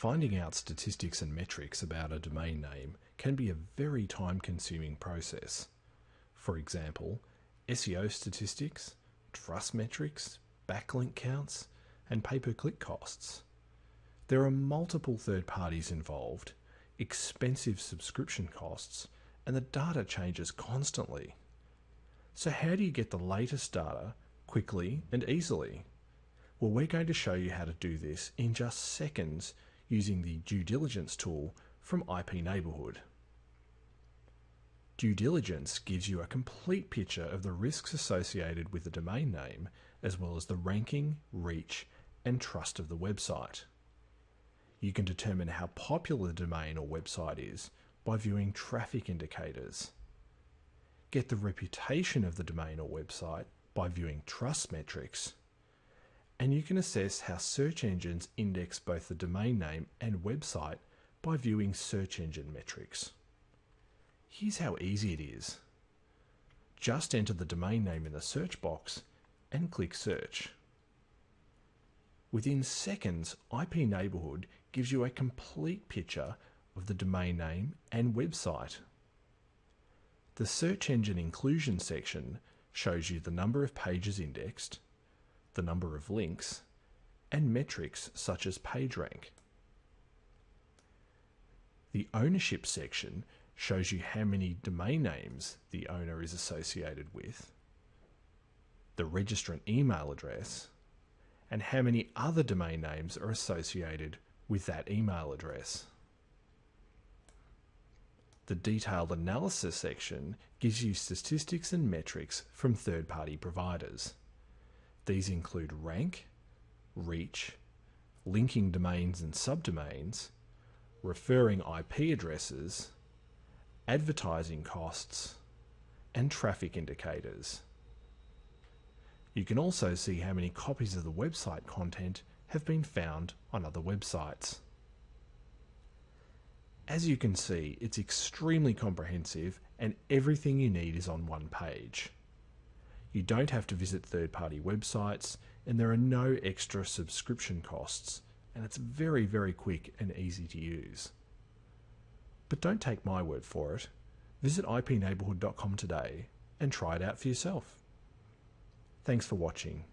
Finding out statistics and metrics about a domain name can be a very time consuming process. For example, SEO statistics, trust metrics, backlink counts, and pay per click costs. There are multiple third parties involved, expensive subscription costs, and the data changes constantly. So, how do you get the latest data quickly and easily? Well, we're going to show you how to do this in just seconds using the due diligence tool from IP Neighborhood. Due diligence gives you a complete picture of the risks associated with the domain name, as well as the ranking, reach, and trust of the website. You can determine how popular the domain or website is by viewing traffic indicators. Get the reputation of the domain or website by viewing trust metrics. And you can assess how search engines index both the domain name and website by viewing search engine metrics. Here's how easy it is. Just enter the domain name in the search box and click search. Within seconds, IP Neighborhood gives you a complete picture of the domain name and website. The search engine inclusion section shows you the number of pages indexed, the number of links, and metrics such as PageRank. The ownership section shows you how many domain names the owner is associated with, the registrant email address, and how many other domain names are associated with that email address. The detailed analysis section gives you statistics and metrics from third party providers. These include rank, reach, linking domains and subdomains, referring IP addresses, advertising costs, and traffic indicators. You can also see how many copies of the website content have been found on other websites. As you can see, it's extremely comprehensive and everything you need is on one page. You don't have to visit third party websites and there are no extra subscription costs and it's very, very quick and easy to use. But don't take my word for it. Visit ipneighborhood.com today and try it out for yourself. Thanks for watching.